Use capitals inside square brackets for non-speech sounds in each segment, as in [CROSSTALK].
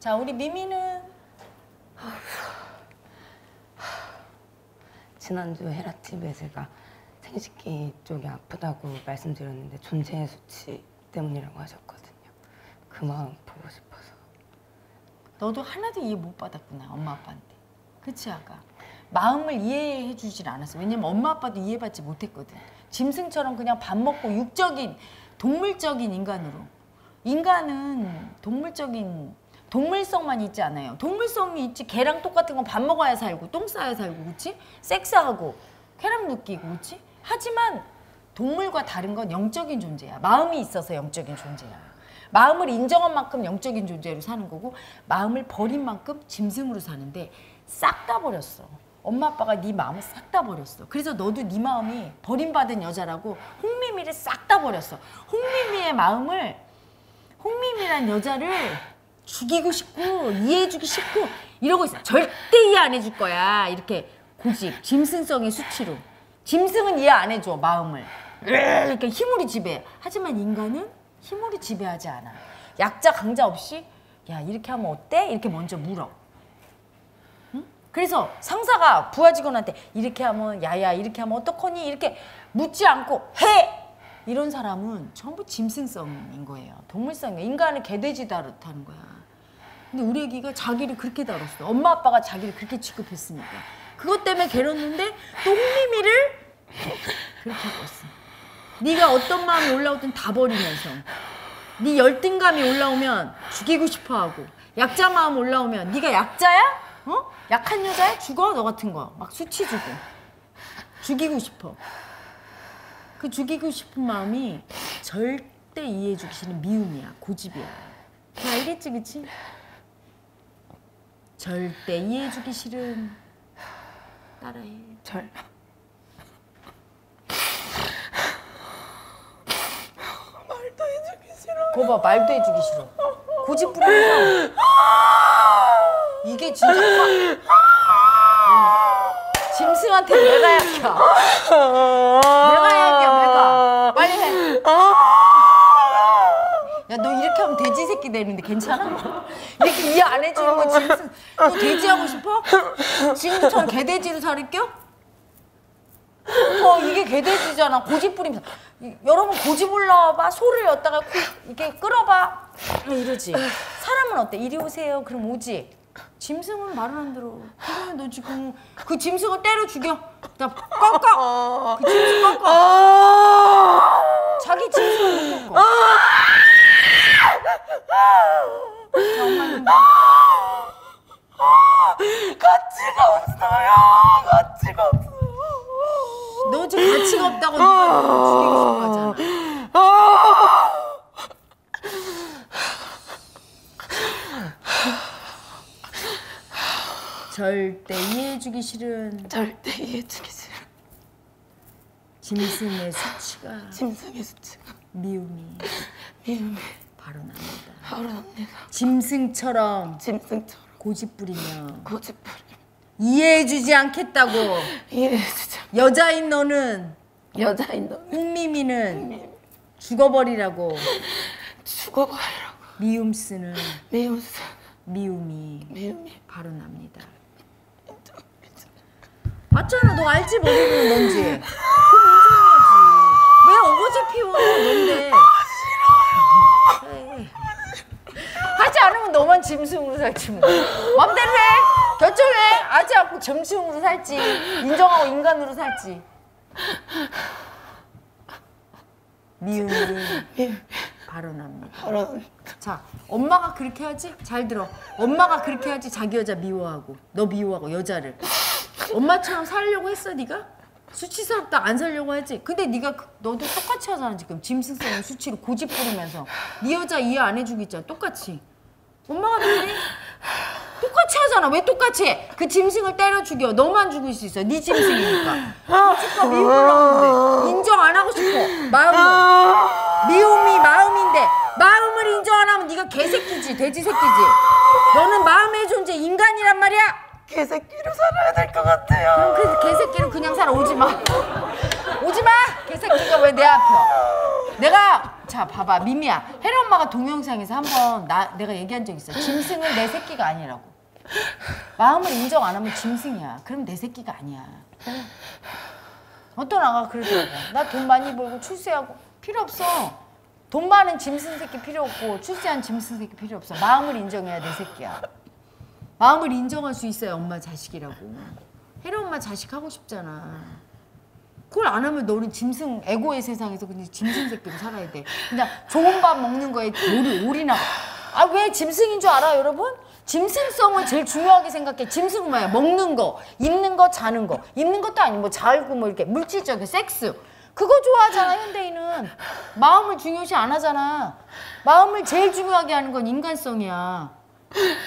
자 우리 미미는? 지난주 헤라TV에 제가 생식기 쪽이 아프다고 말씀드렸는데 존재의 수치 때문이라고 하셨거든요. 그 마음 보고 싶어서. 너도 하나도 이해 못 받았구나 엄마 아빠한테. 그치 아가? 마음을 이해해 주질 않았어. 왜냐면 엄마 아빠도 이해받지 못했거든. 짐승처럼 그냥 밥 먹고 육적인 동물적인 인간으로. 인간은 동물적인 동물성만 있지 않아요 동물성이 있지 개랑 똑같은 건 밥 먹어야 살고 똥 싸야 살고 그치 섹스하고 쾌락 느끼고 그치 하지만 동물과 다른 건 영적인 존재야 마음이 있어서 영적인 존재야 마음을 인정한 만큼 영적인 존재로 사는 거고 마음을 버린 만큼 짐승으로 사는데 싹 다 버렸어. 엄마 아빠가 네 마음을 싹 다 버렸어. 그래서 너도 네 마음이 버림받은 여자라고 홍미미를 싹 다 버렸어. 홍미미의 마음을 홍미미란 여자를 죽이고 싶고 이해해주기 싶고 이러고 있어. 절대 이해 안 해줄 거야. 이렇게 고집, 짐승성의 수치로. 짐승은 이해 안 해줘 마음을. 이렇게 힘으로 지배. 하지만 인간은 힘으로 지배하지 않아. 약자 강자 없이 야 이렇게 하면 어때? 이렇게 먼저 물어. 응? 그래서 상사가 부하 직원한테 이렇게 하면 야야 이렇게 하면 어떡하니? 이렇게 묻지 않고 해! 이런 사람은 전부 짐승성인 거예요. 동물성이에요. 인간을 개돼지 다루다는 거야. 근데 우리 애기가 자기를 그렇게 다뤘어. 엄마 아빠가 자기를 그렇게 취급했으니까. 그것 때문에 괴롭는데 또 홍미미를 그렇게 했어. 네가 어떤 마음이 올라오든 다 버리면서 네 열등감이 올라오면 죽이고 싶어하고 약자 마음 올라오면 네가 약자야? 어? 약한 여자야? 죽어 너 같은 거 막 수치 주고 죽이고 싶어 그 죽이고 싶은 마음이 절대 이해해주기 싫은 미움이야 고집이야 그 알겠지 그치? 절대 이해해주기 싫은 따라해 절. 말도 해주기 싫어. 그거 봐 말도 해주기 싫어. 고집 부리면서. 이게 진짜 화... 응. 짐승한테 내가 약이야 내가 약이야 내가 빨리 해야 너 이렇게 새끼 되는데 괜찮아? 이렇게 이해 안 해주는 거 짐승 너 돼지 하고 싶어? 지금처럼 개돼지로 살을겨? 어 이게 개돼지잖아. 고집 부리면서 이- 여러분 고집 올라와봐. 소를 엿다가 코- 이렇게 끌어봐. 이러지. 사람은 어때? 이리 오세요. 그럼 오지. 짐승은 말을 안 들어. 그러면 너 지금 그 짐승을 때려 죽여. 나 꺾어. 그 짐승 꺾어. 자기 짐승을 못 꺾어. 자, 엄마는 가치가 없어요. 가치가 없어요. 너 지금 가치가 없다고 누가 너 죽이고 싶어 하잖아 절대 이해해주기 싫은 절대 이해해주기 싫어. 짐승의 수치가 짐승의 수치가 미움이 미움이 바로 납니다. 바로 납니다. 짐승처럼 짐승처럼 고집 부리며 고집 부리 이해해주지 않겠다고 [LAUGHS] 이해해주지 않- 여자인 너는 여자인 너 홍미미는 죽어버리라고 [LAUGHS] 죽어버리라고 미움 쓰는 미움스 미움이 미움이 바로 납니다. 맞잖아, 너 알지 모르는 뭔지. 그럼 인정해야지. 왜 어거지 피워, 뭔데? 그래. 하지 않으면 너만 짐승으로 살지 뭐. 맘대로 해. 결정해. 하지 않고 짐승으로 살지. 인정하고 인간으로 살지. 미움이. 바로 납니다. 자, 엄마가 그렇게 하지? 잘 들어. 엄마가 그렇게 하지? 자기 여자 미워하고, 너 미워하고 여자를. 엄마처럼 살려고 했어, 네가? 수치스럽다 안 살려고 하지. 근데 네가 그- 너도 똑같이 하잖아 지금 짐승성의 수치로 고집 부리면서 네 여자 이해 안 해주고 있잖아. 똑같이. 엄마가 그래? 똑같이 하잖아. 왜 똑같이 해? 그 짐승을 때려 죽여. 너만 죽일 수 있어. 네 짐승이니까. 고집과 미움을 하는데 인정 안 하고 싶어. 마음을. 미움이 마음인데 마음을 인정 안 하면 네가 개새끼지 돼지 새끼지 너는 마음의 존재 인간이란 말이야 개새끼로 살아야 될 것 같아요. 그럼 그 개새끼는 그냥 살아 오지 마 오지 마 개새끼가 왜 내 앞에 내가 자 봐봐. 미미야 혜리 엄마가 동영상에서 한번 나 내가 얘기한 적 있어. 짐승은 내 새끼가 아니라고. 마음을 인정 안 하면 짐승이야. 그럼 내 새끼가 아니야. 어떤 아가 그러더라고. 나 돈 많이 벌고 출세하고 필요 없어. 돈 많은 짐승 새끼 필요 없고 출세한 짐승 새끼 필요 없어. 마음을 인정해야 내 새끼야. 마음을 인정할 수 있어야 엄마 자식이라고. 혜리 엄마 자식 하고 싶잖아 그걸 안 하면 너는 짐승 에고의 세상에서 그냥 짐승 새끼로 살아야 돼. 그냥 좋은 밥 먹는 거에 오리 오리나. 아 왜 짐승인 줄 알아 여러분? 짐승성을 제일 중요하게 생각해. 짐승은 뭐야? 먹는 거, 입는 거, 자는 거. 입는 것도 아니고 뭐 자고 뭐 이렇게 물질적인 섹스. 그거 좋아하잖아 현대인은. 마음을 중요시 안 하잖아. 마음을 제일 중요하게 하는 건 인간성이야.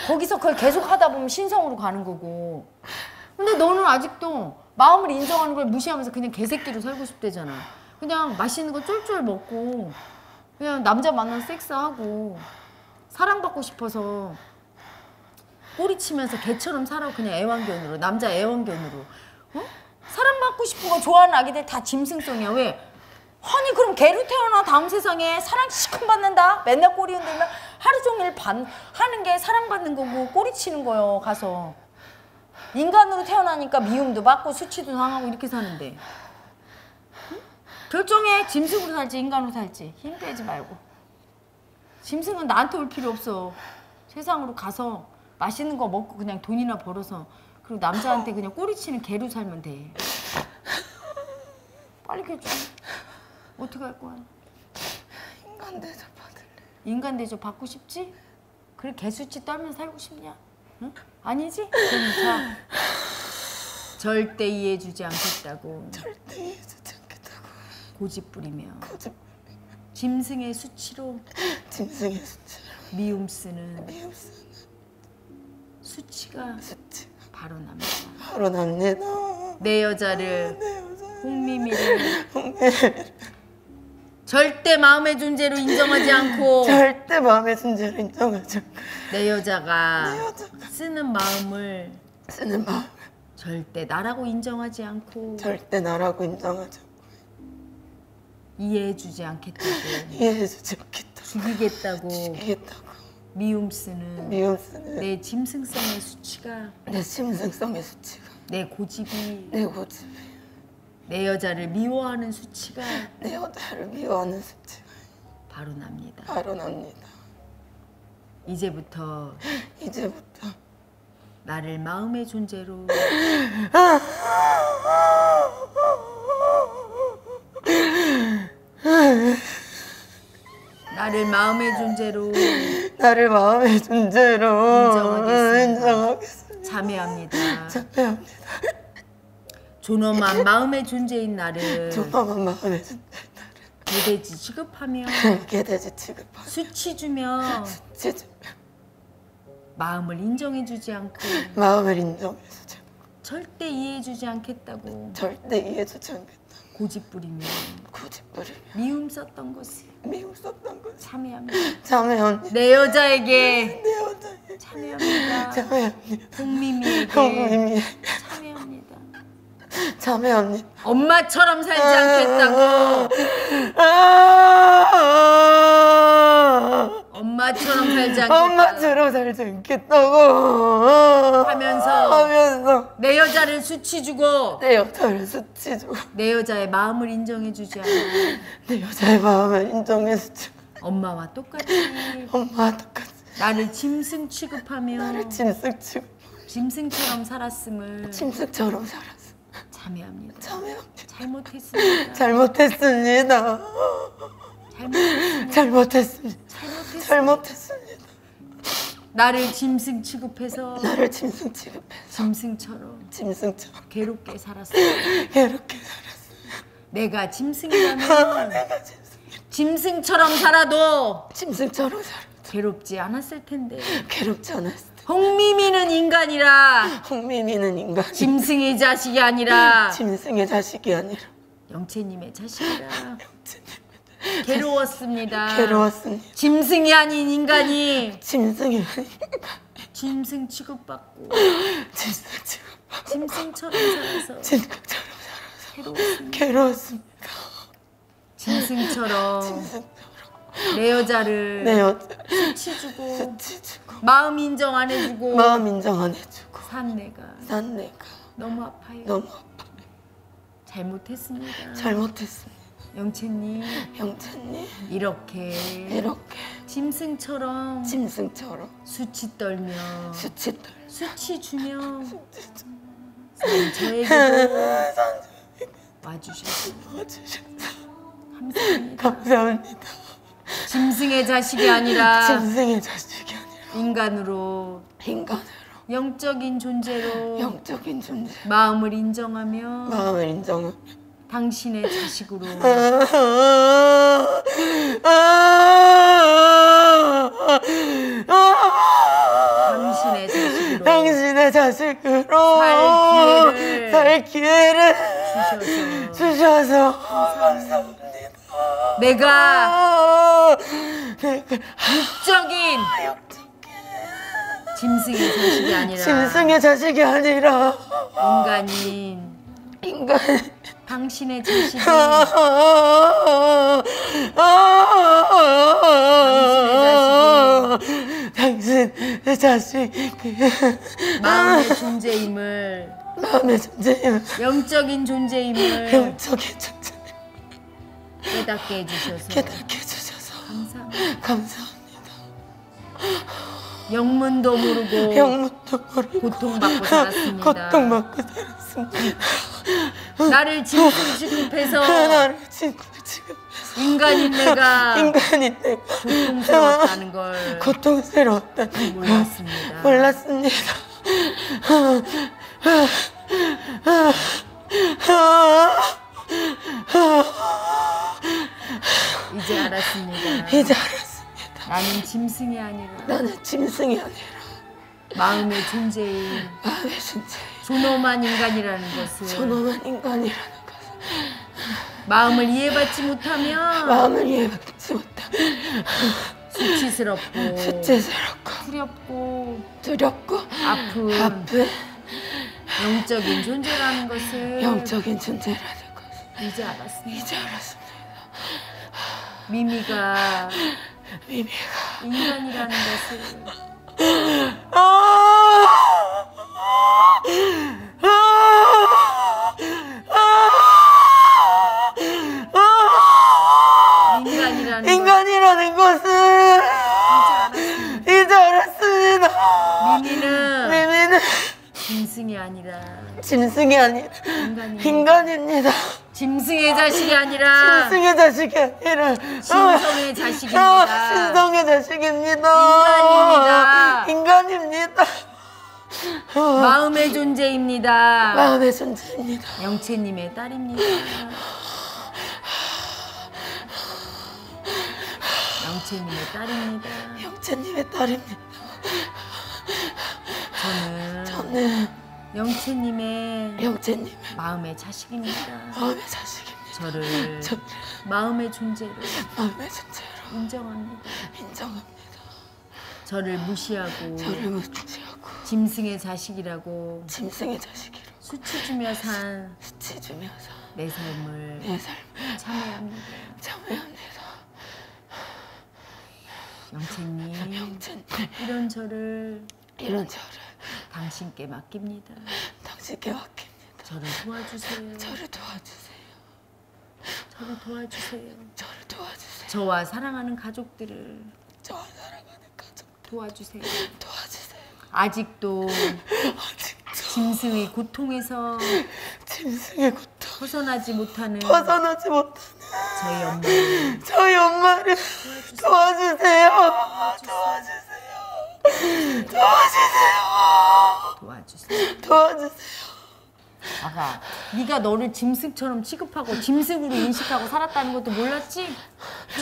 거기서 그걸 계속 하다 보면 신성으로 가는 거고. 근데 너는 아직도 마음을 인정하는 걸 무시하면서 그냥 개새끼로 살고 싶대잖아. 그냥 맛있는 거 쫄쫄 먹고 그냥 남자 만나서 섹스하고 사랑받고 싶어서 꼬리치면서 개처럼 살아 그냥 애완견으로 남자 애완견으로 어? 사랑받고 싶은 거 좋아하는 아기들 다 짐승성이야 왜? 아니 그럼 개로 태어나 다음 세상에 사랑 시큼 받는다 맨날 꼬리 흔들면 하루 종일 반, 하는 게 사랑받는 거고 꼬리치는 거요 가서 인간으로 태어나니까 미움도 받고 수치도 당하고 이렇게 사는데 응? 결정해 짐승으로 살지 인간으로 살지 힘 빼지 말고 짐승은 나한테 올 필요 없어 세상으로 가서 맛있는 거 먹고 그냥 돈이나 벌어서 그리고 남자한테 그냥 꼬리치는 개로 살면 돼 빨리 해줘 어떻게 할 거야 인간 대접 받을래. 인간 대접 받고 싶지? 그래 개수치 떨면서 살고 싶냐? 응? 아니지? 그럼 자 [SIGHS] 절대 이해해주지 않겠다고 절대 이해해주지 않겠다고. 고집 부리며 거짓 짐승의 수치로 짐승의 수치. 미움 쓰는 미흡스 수치가 수치. 바로 납니다. 바로 납니다. 내 여자를 내 여자. 홍미미를 절대 마음의 존재로 인정하지 않고 절대 마음의 존재를 인정하지 않고 내 여자가 여자가 쓰는 마음을 쓰는 마음. 절대 나라고 인정하지 않고 절대 나라고 인정하지 않고 이해해주지 않겠다고. 이해해주지 않겠다고. 죽이겠다고. 이겠다고. 미움 쓰는 미움 쓰는 내 짐승성의 수치가 내 심승성의 수치가 내 고집이 내 고집이 내 여자를 미워하는 수치가 내 여자를 미워하는 수치가 바로 납니다. 바로 납니다. 이제부터 이제부터 나를 마음의 존재로. 나를 마음의 존재로. 나를 마음의 존재로. 인정하겠습니다. 인정하겠습니다. 참여합니다. 참여합니다. 존엄한 마음의 존재인 나를. 조그만 마음의 존재 개돼지 취급하며. 개돼지 취급하는 수치 주며. 지지 마음을 인정해주지 않고 마음을 인정해주지 절대 이해해주지 않겠다고 절대 이해해주지 않겠다. 고집 부리며 고집 부리며 미움 썼던 것을 미움 썼던 거지. 참여합니다. 참여합니다. 내 여자에게 내 여자의 참여합니다. 참여합니다. 홍미미에게 형님이 참여합니다. 참여합니다. 엄마처럼 살지 않겠다고 아~ 엄마처럼 살지 않겠다고 엄마처럼 살지 않겠다고. 하면서 하면서 내 여자를 수치 주고 내 여자를 수치 주고. 내 여자의 마음을 인정해 주지 않아. 내 여자의 마음을 인정해 주지 엄마와 똑같이 엄마와 똑같이 나를 짐승 취급하며 나를 짐승 치고 짐승처럼 살았음을 짐승처럼 살았어 참여합니다. 참여합니다. 잘못했습니다. 잘못했습니다 잘못했습니다. 잘못했습니다 잘못했습니다. 나를 짐승 취급해서 나를 짐승 취급해서 짐승처럼 짐승처럼 괴롭게 살았어요. 괴롭게 살았어 내가 짐승이라면 내가 짐승 짐승처럼 살아도 짐승처럼 살아 괴롭지 않았을 텐데. 괴롭지 않았을 때 홍미미는 인간이라 홍미미는 인간 짐승의 자식이 아니라 짐승의 자식이 아니라 영채님의 자식이라 괴로웠습니다. 괴로웠습니다 짐승이 아닌 인간이 짐승이 아닌 짐승 취급받고 짐승 취급 짐승처럼 살아서 짐승처럼 괴로웠습니다. 괴로웠습니다 짐승처럼 짐승처럼 내 여자를 내 여자 수치 주고 수치 주고 마음 인정 안 해주고 마음 인정 안 해주고 산 내가 산 내가 너무 아파요. 너무 아파 잘못했습니다. 잘못했습니다. 영채님. 영찬님. 이렇게 이렇게. 짐승처럼 짐승처럼. 수치 떨며 수치 떨 수치 주며 [LAUGHS] 수치 저에게도 [LAUGHS] 산 와주셔서 주셔서. 감사합니다. 감사합니다. 짐승의 자식이 아니라 [LAUGHS] 짐승의 자식이 아니라. 인간으로 인간으로. 영적인 존재로 영적인 존재. 마음을 인정하며 마음을 인정하며 당신의 자식으로 당신의 자식으로 당신의 자식으로 살 기회를 살 기회를 주셔서 주셔서 감사합니다. 내가 아, 육적인 짐승의 자식이 아니라 짐승의 자식이 아니라 인간인 인간. 당신의 [LAUGHS] 자식이 당신의 자식 마음의 존재임을 마음의 존재임 영적인 존재임을 영적인 존재 깨닫게 해주셔서 깨닫게 해주셔서 감사합니다. 감사합니다. 영문도 모르고 영문도 모르고 고통받고 살았습니다. 고통받고 살았습니다. 나를 짐승 취급해서 나를 지금 지금 인간인 내가 인간인 내가 고통스러웠다는 걸 고통스러웠다는 걸 몰랐습니다. 몰랐습니다. 이제 알았습니다. 이제 알았습니다. 나는 짐승이 아니라 나는 짐승이 아니라 마음의 존재인 마음의 존재, 존엄한 인간이라는 것을 존엄한 인간이라는 것을 마음을 이해받지 못하면 마음을 이해받지 못한 수치스럽고 수치스럽고 두렵고 두렵고 아픈 아픈 영적인 존재라는 것을 영적인 존재라는 것을 이제 알았습니다. 이제 알았습니다. 미미가 미미가 인간이라는 것을 아! 인간이라는 인간이라는 것을 이제 이제 알았습니다. 것 미미는 미미는 짐승이 아니라 짐승이 아니라 인간이 인간입니다. 짐승의 자식이 아니라 짐승의 자식이 아니라 신성의 아, 자식입니다. 신성의 자식입니다. 인간입니다. 인간입니다. 마음의 존재입니다. 마음의 존재입니다. 영채님의 딸입니다. 영채님의 딸입니다. 영채님의 딸입니다. 저는 저는 영채님의 영채님의 마음의 자식입니다. 마음의 자식입니다. 저를 저 마음의 존재로 마음의 존재로 인정합니다. 인정합니다. 저를 무시하고 저를 무시하고 짐승의 자식이라고 짐승의 자식이로 수치 주며 산내 수치 주면서 삶을 내 삶을 참여합니다. 참여합니다. 영채님 영채님 이런 저를 이런 저를 당신께 맡깁니다. 당신께 맡깁니다. 저를 도와주세요. 저를 도와주세요. 저를 도와주세요. 저를 도와주세요. 저와 사랑하는 가족들을 저와 사랑하는 가족 도와주세요. 도와주세요. 아직도 아직도 짐승의 고통에서 짐승의 고통 벗어나지 못하는 벗어나지 못하는 저희 엄마를 저희 엄마를 도와주세요. 도와주세요. 도와주세요. 도와주세요. 아가, 네가 너를 짐승처럼 취급하고 짐승으로 인식하고 살았다는 것도 몰랐지?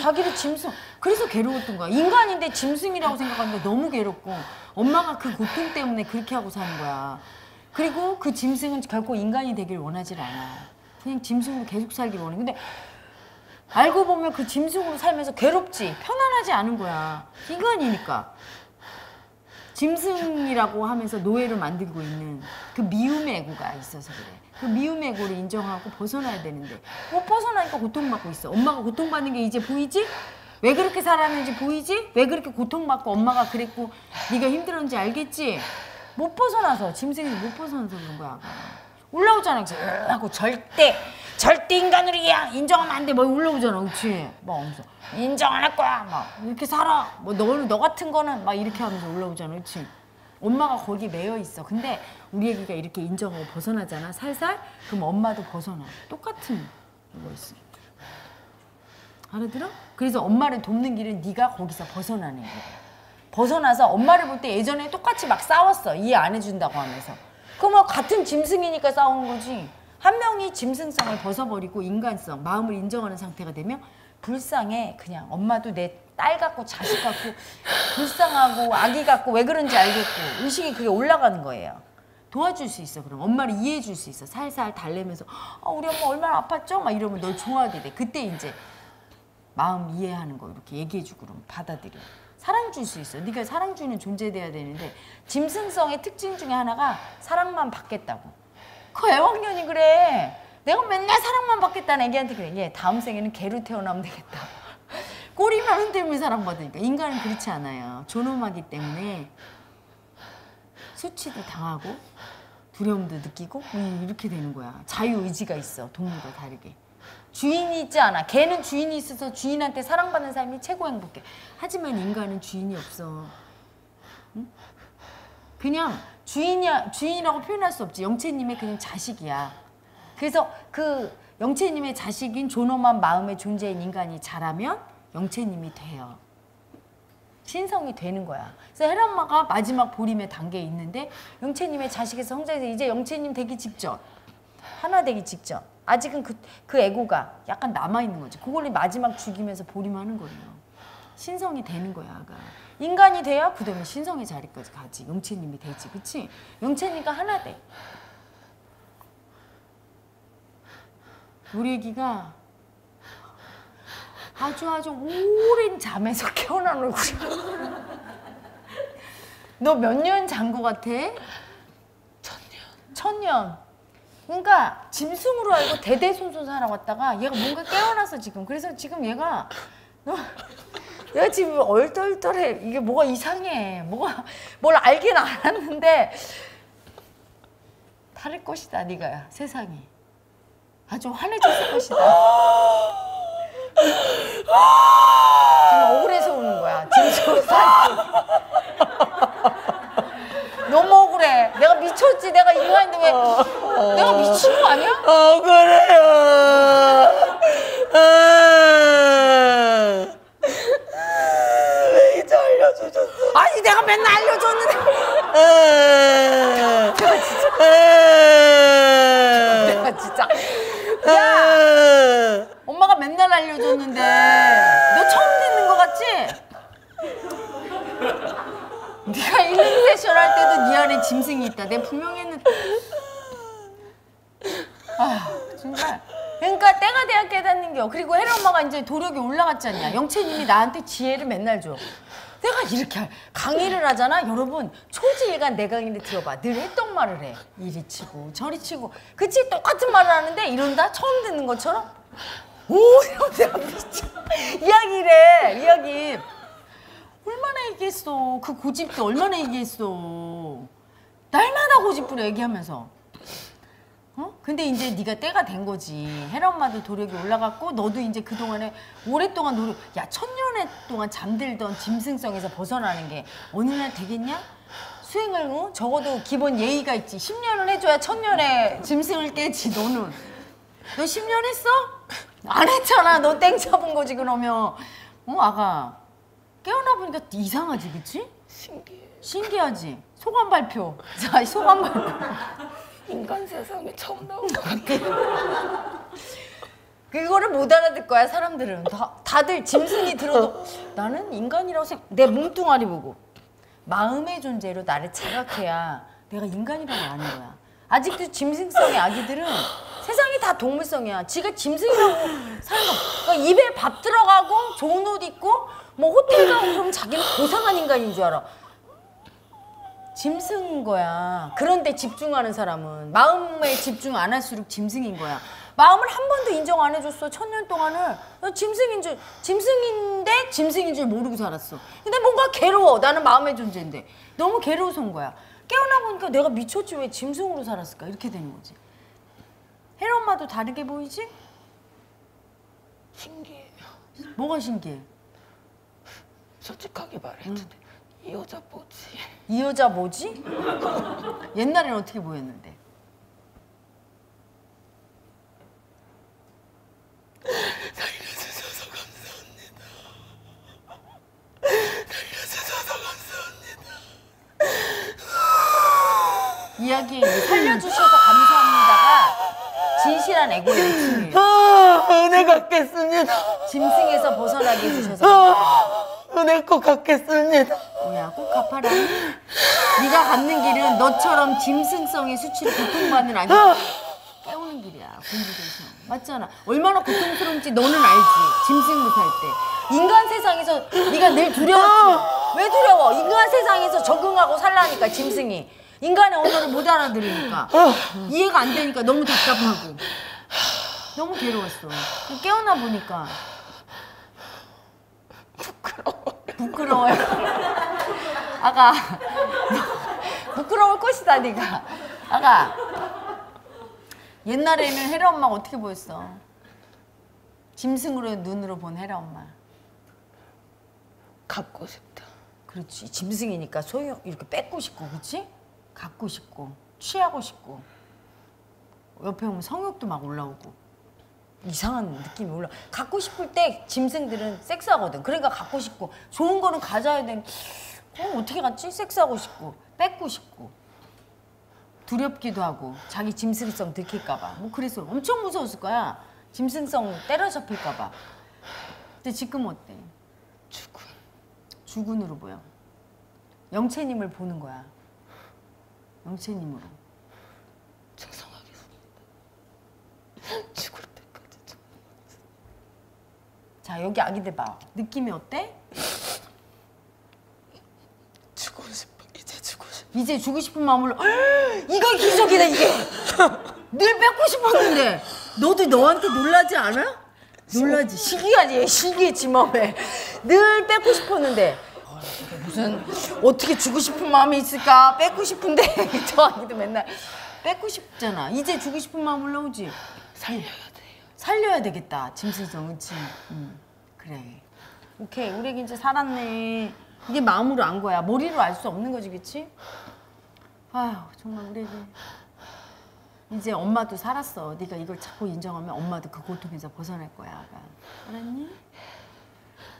자기를 짐승. 그래서 괴로웠던 거야. 인간인데 짐승이라고 생각하는데 너무 괴롭고 엄마가 그 고통 때문에 그렇게 하고 사는 거야. 그리고 그 짐승은 결코 인간이 되길 원하질 않아. 그냥 짐승으로 계속 살길 원해. 근데 알고 보면 그 짐승으로 살면서 괴롭지, 편안하지 않은 거야. 인간이니까. 짐승이라고 하면서 노예를 만들고 있는 그 미움의 애고가 있어서 그래. 그 미움의 애고를 인정하고 벗어나야 되는데 못 벗어나니까 고통받고 있어. 엄마가 고통받는 게 이제 보이지? 왜 그렇게 살았는지 보이지? 왜 그렇게 고통받고 엄마가 그랬고 네가 힘들었는지 알겠지? 못 벗어나서 짐승이 못 벗어나서 그런 거야. 올라오잖아. 하고 절대 절대 인간으로 야 인정하면 안 돼. 뭐 올라오잖아. 그렇지? 막 하면서 인정 안 할 거야. 막 이렇게 살아. 뭐 너는 너 같은 거는 막 이렇게 하면서 올라오잖아. 그렇지? 엄마가 거기 매여 있어. 근데 우리 애기가 이렇게 인정하고 벗어나잖아. 살살. 그럼 엄마도 벗어나. 똑같은 거 있어. 알아들어? 그래서 엄마를 돕는 길은 네가 거기서 벗어나는 거야. 벗어나서 엄마를 볼 때 예전에 똑같이 막 싸웠어. 이해 안 해준다고 하면서. 그러면 같은 짐승이니까 싸우는 거지. 한 명이 짐승성을 벗어버리고 인간성, 마음을 인정하는 상태가 되면 불쌍해. 그냥 엄마도 내 딸 같고 자식 같고 불쌍하고 아기 같고 왜 그런지 알겠고 의식이 그게 올라가는 거예요. 도와줄 수 있어. 그럼 엄마를 이해해 줄 수 있어. 살살 달래면서 아, 우리 엄마 얼마나 아팠죠? 막 이러면 널 좋아하게 돼. 그때 이제 마음 이해하는 거 이렇게 얘기해 주고 그러면 받아들여. 사랑 줄 수 있어. 네가 사랑 주는 존재 돼야 되는데 짐승성의 특징 중에 하나가 사랑만 받겠다고. 그 애완견이 그래. 내가 맨날 사랑만 받겠다는 애기한테 그래. 얘 다음 생에는 개로 태어나면 되겠다. [LAUGHS] 꼬리만 흔들면 사랑받으니까 인간은 그렇지 않아요. 존엄하기 때문에 수치도 당하고 두려움도 느끼고 음, 이렇게 되는 거야. 자유 의지가 있어. 동물과 다르게. 주인이 있지 않아. 개는 주인이 있어서 주인한테 사랑받는 삶이 최고 행복해. 하지만 인간은 주인이 없어. 응? 그냥 주인이야 주인이라고 표현할 수 없지. 영채님의 그냥 자식이야. 그래서 그 영채님의 자식인 존엄한 마음의 존재인 인간이 자라면 영채님이 돼요. 신성이 되는 거야. 그래서 혜란마가 마지막 보림의 단계에 있는데 영채님의 자식에서 성장해서 이제 영채님 되기 직전 하나 되기 직전 아직은 그, 그 애고가 약간 남아있는 거지. 그걸 마지막 죽이면서 보림하는 거예요. 신성이 되는 거야, 아가. 인간이 돼야 그 다음에 신성의 자리까지 가지. 영채님이 되지, 그치? 영채니까 하나 돼. 우리 애기가 아주 아주 오랜 잠에서 [LAUGHS] 깨어난 얼굴이야. 너 몇 년 잔 거 같아? 천년. 천년. 그러니까 짐승으로 알고 대대손손 살아왔다가 얘가 뭔가 깨어나서 지금 그래서 지금 얘가 너 얘가 지금 얼떨떨해. 이게 뭐가 이상해. 뭐가 뭘 알긴 알았는데 다를 것이다 네가 세상이. 아주 환해졌을 것이다. 지금 억울해서 우는 거야. 짐승으로 살고 너무 억울해. 내가 미쳤지. 내가 이거 했는데 왜 내가 미친 거 아니야? 어, 그래요. 아, 왜 이제 알려주셨어? 아니 내가 맨날 알려줬는데. 아, 내가 진짜. 아, 내가 진짜. 야 아, 엄마가 맨날 알려줬는데. 너 처음 듣는 거 같지? 네가 힐링 세션 할 때도 네 안에 짐승이 있다. 내가 분명히 했는데 아 정말. 그러니까 때가 돼야 깨닫는 겨. 그리고 혜리 엄마가 이제 도력이 올라갔잖냐. 영채님이 나한테 지혜를 맨날 줘 내가 이렇게 강의를 하잖아? 여러분 초지일간 내 강의를 들어봐. 늘 했던 말을 해. 이리 치고 저리 치고. 그치? 똑같은 말을 하는데 이런다? 처음 듣는 것처럼? 오 이러면 [LAUGHS] 내가 미쳐. 이야기래 이야기. 얼마나 얘기했어? 그 고집도 얼마나 얘기했어? 날마다 고집부려 얘기하면서 어? 근데 이제 네가 때가 된 거지. 혜라 엄마도 도력이 올라갔고 너도 이제 그동안에 오랫동안 노력 야 천년에 동안 잠들던 짐승성에서 벗어나는 게 어느 날 되겠냐? 수행을 어? 적어도 기본 예의가 있지. 10년은 해줘야 천년에 짐승을 깨지 너는. 너 10년 했어? 안 했잖아. 너 땡 잡은 거지 그러면. 어 아가 깨어나 보니까 이상하지 그치? 신기해. 신기하지? 소감 발표. 자 소감 발표. 인간 세상에 처음 나온 것 같아. 그거를 못 알아듣 거야 사람들은. 다, 다들 짐승이 들어도 나는 인간이라고 생각 내 몸뚱아리 보고 마음의 존재로 나를 자각해야 내가 인간이라고 아는 거야. 아직도 짐승성의 아기들은 세상이 다 동물성이야. 지가 짐승이라고 사는 거. 그러니까 입에 밥 들어가고 좋은 옷 입고 뭐 호텔 가고 그러면 자기는 고상한 인간인 줄 알아 짐승인 거야. 그런데 집중하는 사람은 마음에 집중 안 할수록 짐승인 거야. 마음을 한 번도 인정 안 해줬어. 천년 동안을 나 짐승인 줄 짐승인데 짐승인 줄 모르고 살았어. 근데 뭔가 괴로워. 나는 마음의 존재인데 너무 괴로워서 온 거야. 깨어나 보니까 내가 미쳤지 왜 짐승으로 살았을까 이렇게 되는 거지. 혜라 엄마도 다르게 보이지? 신기해요. 뭐가 신기해? 솔직하게 말해도 돼. 이 여자 뭐지? 이 여자 뭐지? [LAUGHS] 옛날에는 어떻게 보였는데? 살려주셔서 감사합니다. 이야기 살려주셔서 감사합니다가 진실한 애고의 외침이에요. 아, 은혜 갚겠습니다. 짐승에서 벗어나게 해주셔서. 아, 은혜 꼭 갚겠습니다. 꼭 갚아라. 네가 갚는 길은 너처럼 짐승성의 수치로 고통받는 아니고 깨우는 길이야 공부대에서 맞잖아. 얼마나 고통스러운지 너는 알지. 짐승으로 살 때. 인간 세상에서 네가 늘 두려웠지. 왜 두려워? 인간 세상에서 적응하고 살라니까 짐승이. 인간의 언어를 못 알아들으니까 이해가 안 되니까 너무 답답하고 너무 괴로웠어. 깨어나 보니까 부끄러워요. 아가 부끄러울 것이다 네가. 아가 옛날에는 헤라 엄마가 어떻게 보였어? 짐승으로 눈으로 본 헤라 엄마. 갖고 싶다. 그렇지 짐승이니까 소유 이렇게 뺏고 싶고 그렇지? 갖고 싶고 취하고 싶고 옆에 오면 성욕도 막 올라오고 이상한 느낌이 올라. 갖고 싶을 때 짐승들은 섹스하거든. 그러니까 갖고 싶고 좋은 거는 가져야 돼. 어, 어떻게 갖지? 섹스하고 싶고 뺏고 싶고 두렵기도 하고 자기 짐승성 들킬까 봐. 뭐 그래서 엄청 무서웠을 거야. 짐승성 때려잡힐까 봐. 근데 지금 어때? 죽은. 주군으로 보여. 영채님을 보는 거야. 영채님으로. 충성하겠습니다. [LAUGHS] 죽을 때까지 좀. 자 여기 아기들 봐. 느낌이 어때? 죽고 싶어. 이제 죽고 싶어. 이제 주고 싶은 마음으로 이거 기적이다 이게. 늘 뺏고 싶었는데 너도 너한테 놀라지 않아? 놀라지. 신기하지. 신기했지 마음에. 늘 뺏고 싶었는데 무슨 어떻게 주고 싶은 마음이 있을까? 뺏고 싶은데 [LAUGHS] 저 아기도 맨날 뺏고 싶잖아. 이제 주고 싶은 마음 올라오지. 살려야 돼요. 살려야 되겠다. 짐승성, 그치? 응. 그래. 오케이. 우리 이제 살았네. 이게 마음으로 안 거야. 머리로 알 수 없는 거지, 그치? 아휴, 정말 우리. 이제 엄마도 살았어. 네가 이걸 자꾸 인정하면 엄마도 그 고통에서 벗어날 거야, 아가. 알았니?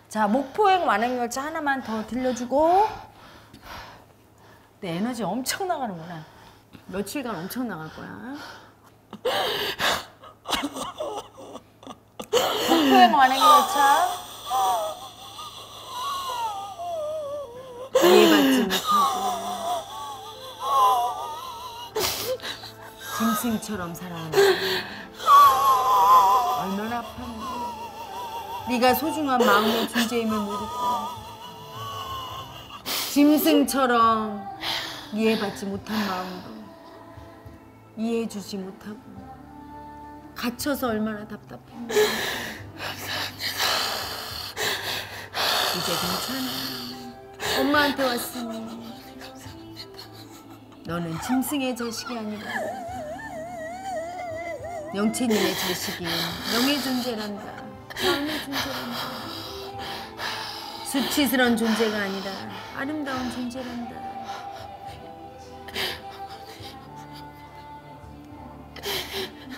자, 목포행 완행열차 하나만 더 들려주고. 내 에너지 엄청 나가는구나. 며칠간 엄청 나갈 거야. 목포행 완행열차 이해받지 못하고. 짐승처럼 살아가는 얼마나 아팠는데. 네가 소중한 마음의 존재임을 모르고 짐승처럼 이해받지 못한 마음으로 이해해주지 못하고 갇혀서 얼마나 답답했는데. 이제 괜찮아 엄마한테 왔으니. 너는 짐승의 자식이 아니라 영채님의 자식인 영의 존재란다. 마음의 존재란다. 수치스러운 존재가 아니라 아름다운 존재란다.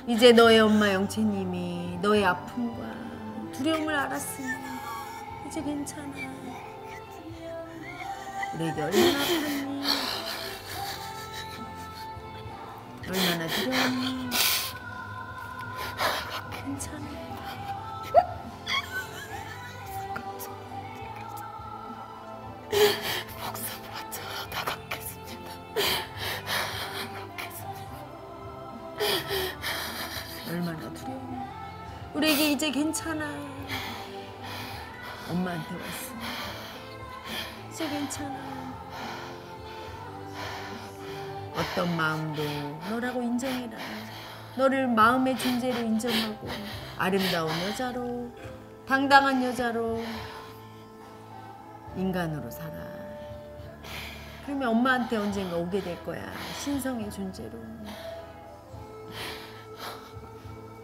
이제 너의 엄마 영채님이 너의 아픔과 두려움을 알았으니 이제 괜찮아. 우리 애기 얼마나 아팠니? 얼마나 두려웠니? 괜찮아. 나가겠습니다. 얼마나 두려웠니? 우리 애기 이제 괜찮아. 엄마한테 왔어. 이제 괜찮아. 어떤 마음도 너라고 인정해라. 너를 마음의 존재로 인정하고 아름다운 여자로 당당한 여자로 인간으로 살아. 그러면 엄마한테 언젠가 오게 될 거야. 신성의 존재로.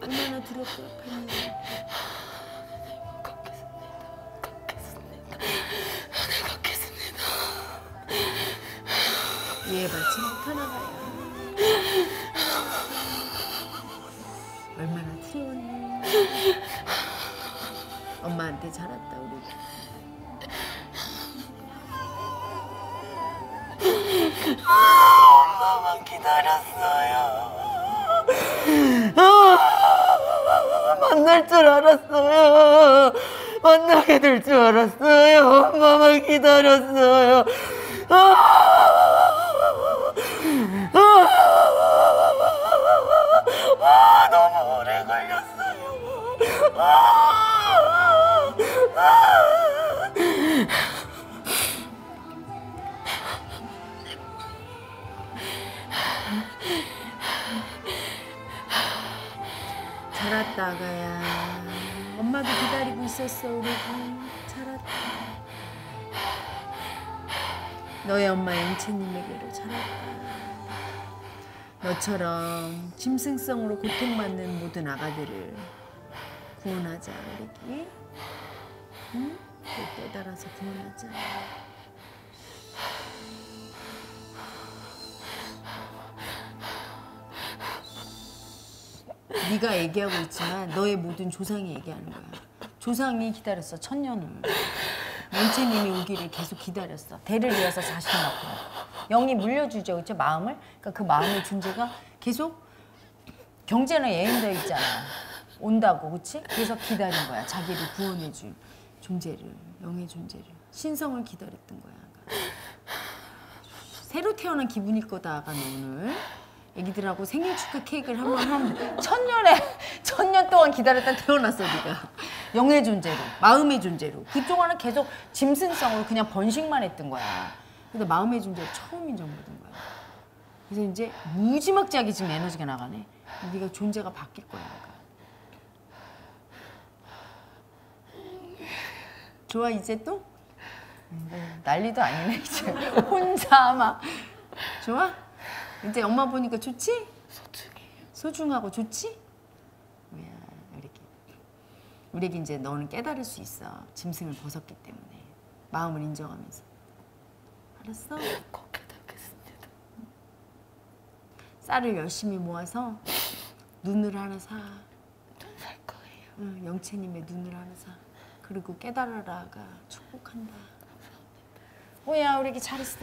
얼마나 두렵고 아팠니? 이해받지 못하나 봐요. 얼마나 두려웠니? 엄마한테 자랐다 우리. 엄마만 기다렸어요. 아, 만날 줄 알았어요. 만나게 될 줄 알았어요. 엄마만 기다렸어요. 걸렸어요. 자랐다 아가야. 엄마도 기다리고 있었어 우리 구 자랐다. 너의 엄마 영채님에게로 자랐다. 너처럼 짐승성으로 고통받는 모든 아가들을 구원하자 우리 응? 또 깨달아서 구원하자. 네가 얘기하고 있지만 너의 모든 조상이 얘기하는 거야. 조상이 기다렸어 천년을. 연체님이 오기를 계속 기다렸어. 대를 이어서 자식 낳고. 영이 물려주죠, 그렇죠? 마음을. 그러니까 그 마음의 존재가 계속 경제나 예행되어 있잖아. 온다고, 그렇지? 그래서 기다린 거야. 자기를 구원해줄 존재를, 영의 존재를. 신성을 기다렸던 거야. 새로 태어난 기분일 거다, 아가 너 오늘. 애기들하고 생일 축하 케이크를 한번 하면 천년에 천년 동안 기다렸다 태어났어 네가 영의 존재로 마음의 존재로 그동안은 계속 짐승성으로 그냥 번식만 했던 거야 근데 마음의 존재를 처음 인정받은 거야 그래서 이제 무지막지하게 지금 에너지가 나가네 네가 존재가 바뀔 거야 아가. 좋아 이제 또 음, 난리도 아니네 이제 혼자 막 좋아? 이제 엄마 보니까 좋지? 소중해요. 소중하고 좋지? 뭐야 우리 애기. 우리 애기 이제 너는 깨달을 수 있어. 짐승을 벗었기 때문에 마음을 인정하면서. 알았어? 꼭 깨닫겠습니다. 쌀을 열심히 모아서 눈을 하나 사. 살 거예요. 응, 영채님의 눈을 하나 사. 그리고 깨달으라가 축복한다. 오야 우리 애기 잘했어.